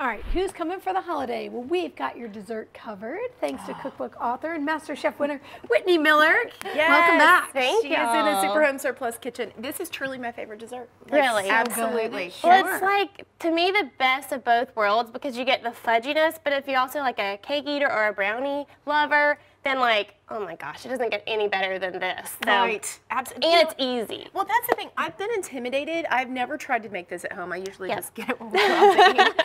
All right, who's coming for the holiday? Well, we've got your dessert covered, thanks to ah. cookbook author and Master Chef winner Whitney Miller. Yes, Welcome back. Thank she you. is in the Super Home Surplus kitchen. This is truly my favorite dessert. Like, Really? So absolutely. good. Well, Sure. it's like to me the best of both worlds because you get the fudginess, but if you're also like a cake eater or a brownie lover, then like, oh my gosh, it doesn't get any better than this. So, Right. Absolutely. And it's easy. Well, that's the thing. I've been intimidated. I've never tried to make this at home. I usually Yeah. just get it when we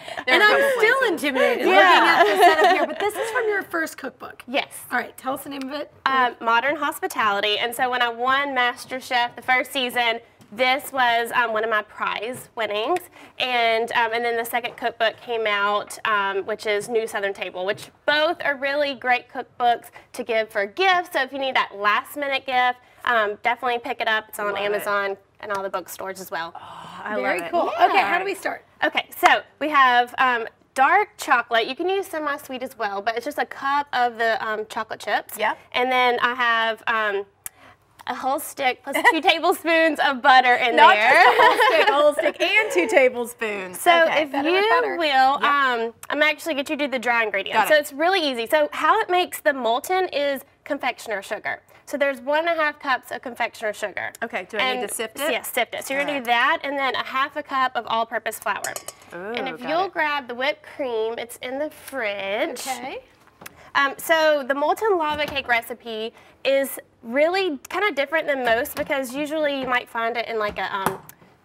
intimidated Yeah. looking at the setup here, but this is from your first cookbook. Yes. All right, tell us the name of it. uh, modern hospitality. And so when I won Master Chef the first season, this was um, one of my prize winnings. And, um, and then the second cookbook came out, um, which is New Southern Table, which both are really great cookbooks to give for gifts. So if you need that last minute gift, um, definitely pick it up. It's on Love it. Amazon and all the bookstores as well. I Very love it. cool. Okay, how do we start? Okay, so we have um, dark chocolate. You can use semi-sweet as well, but it's just a cup of the um, chocolate chips. Yep. And then I have um, a whole stick plus two tablespoons of butter in Not there. just a whole stick, a whole stick, and two tablespoons. So Okay. if you will, um, I'm actually get you to do the dry ingredients. Got So it. it's really easy. So how it makes the molten is confectioner sugar. So there's one and a half cups of confectioner sugar. Okay, do I need And- to sift it? Yes, sift it. So you're gonna Alright. do that, and then a half a cup of all-purpose flour. and if you'll it. grab the whipped cream, it's in the fridge. Okay. Um, so the molten lava cake recipe is really kind of different than most because usually you might find it in like a um,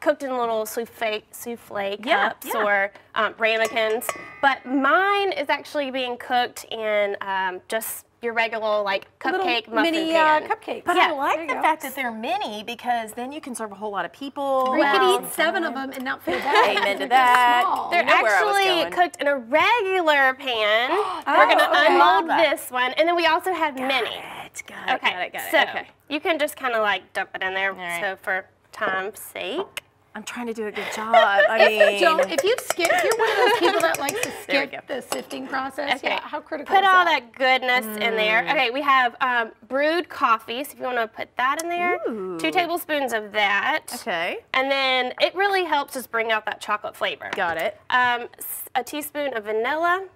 cooked in little souffle, souffle Yeah, cups yeah. or um, ramekins. But mine is actually being cooked in um, just your regular like Little cupcake muffin mini uh, cupcakes. But Yeah, I like the go. fact that they're mini because then you can serve a whole lot of people. Or you Well- could eat seven of them and not feel bad. Amen to They're that. small. They're You know where I was actually cooked in a regular pan. We're gonna okay. unmold this one, and then we also have mini. Got it, got it, Okay, got it, got it. so okay. you can just kind of like dump it in there. right. So for time's sake. I'm trying to do a good job. I If you mean, don't, if you skip, you're one of those people that likes to There skip the sifting process. Okay. Yeah, how critical Put is all that? that goodness in there. Okay, we have um, brewed coffee. So if you want to put that in there, Ooh. two tablespoons of that. okay, And then it really helps just bring out that chocolate flavor. got it. Um, s- a teaspoon of vanilla.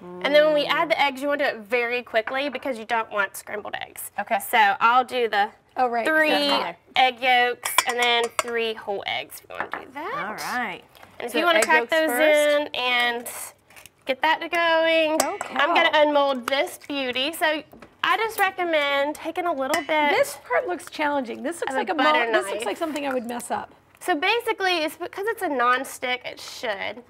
And then when we add the eggs, you want to do it very quickly because you don't want scrambled eggs. Okay. So I'll do the Oh, right. three egg yolks and then three whole eggs if you want to do that. All right. And if So you want to crack those first? in and get that going, Okay. I'm going to unmold this beauty. So I just recommend taking a little bit. This part looks challenging. This looks like a butter mo- This looks like something I would mess up. So basically, it's because it's a non-stick, it should.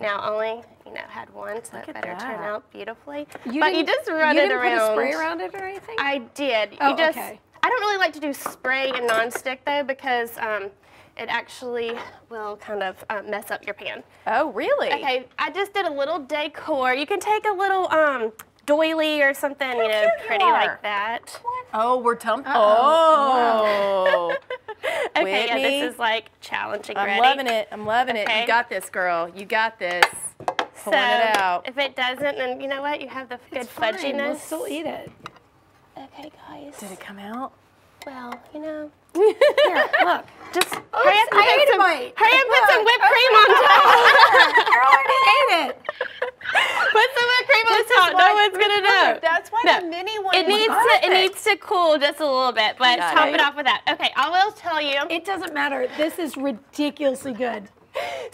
Now only, you know, had one, so Look it at better turn out beautifully. You but you didn't- just run you it didn't around. put a spray around it or anything? I did. Oh, you just, okay. I don't really like to do spray and non-stick though because um, it actually will kind of uh, mess up your pan. Oh, really? Okay, I just did a little decor. You can take a little um, doily or something, you know, cute you pretty like that. What? Oh, we're tum. Oh. Okay, yeah, this is like challenging. I'm ready? loving it. I'm loving it. You got this, girl. You got this. So Pulling it out. if it doesn't, then you know what? You have the good It's fine. fudginess. We'll still eat it. Okay, guys. Did it come out? Well, you know, Here, look. just hurry up and I put some, bite. hurry up and put some whipped cream on top. I already ate it. put some whipped cream on top. No one's gonna know. That's why No. the mini one It needs to it needs to cool just a little bit, but Got top it. it off with that. Okay, I will tell you. It doesn't matter. This is ridiculously good.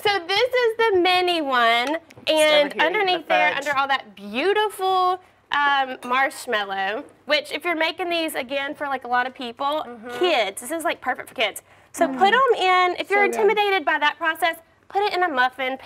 So this is the mini one, and underneath the there, under all that beautiful um, marshmallow, which if you're making these again for like a lot of people, Mm-hmm. kids, this is like perfect for kids. So put them in. If you're So intimidated by that process, put it in a muffin.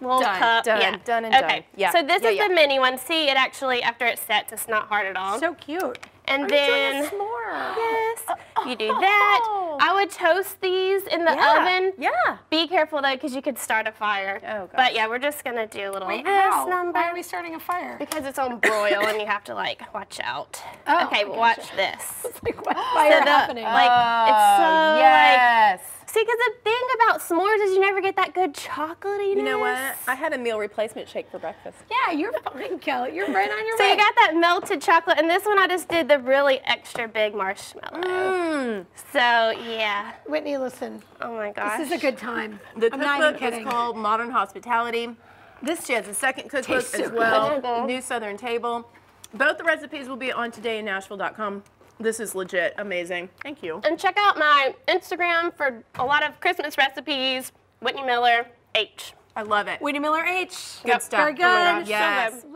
Little Done, cup. done, yeah. done and okay. done. Yeah, So this yeah, is yeah. the mini one. See, it actually after it sets, it's not hard at all. So cute. And Are then you doing a s'more? yes, oh. you do that. Oh. I would toast these in the Yeah. oven. Yeah. Be careful though, because you could start a fire. Oh, gosh. But yeah, we're just gonna do a little Wait, this how? number Why are we starting a fire? because it's on broil and you have to like watch out. Oh, okay, watch this. It's like what fire So the- happening? like, it's uh, so, Oh, yes. Because the thing about s'mores is you never get that good chocolatey. you know what? I had a meal replacement shake for breakfast. yeah, you're fine, Kelly. You're right on your So way. you got that melted chocolate, and this one I just did the really extra big marshmallow. Mm. So yeah. Whitney, listen. Oh my gosh. This is a good time. The I'm not even cookbook is called Modern Hospitality. This she has a second cookbook Tastes so as well. good. New Southern Table. Both the recipes will be on todayinnashville.com. This is legit amazing. Thank you. And check out my Instagram for a lot of Christmas recipes. Whitney Miller H. I love it. Whitney Miller H. Good stuff. Very good. Oh yes. So good. Love-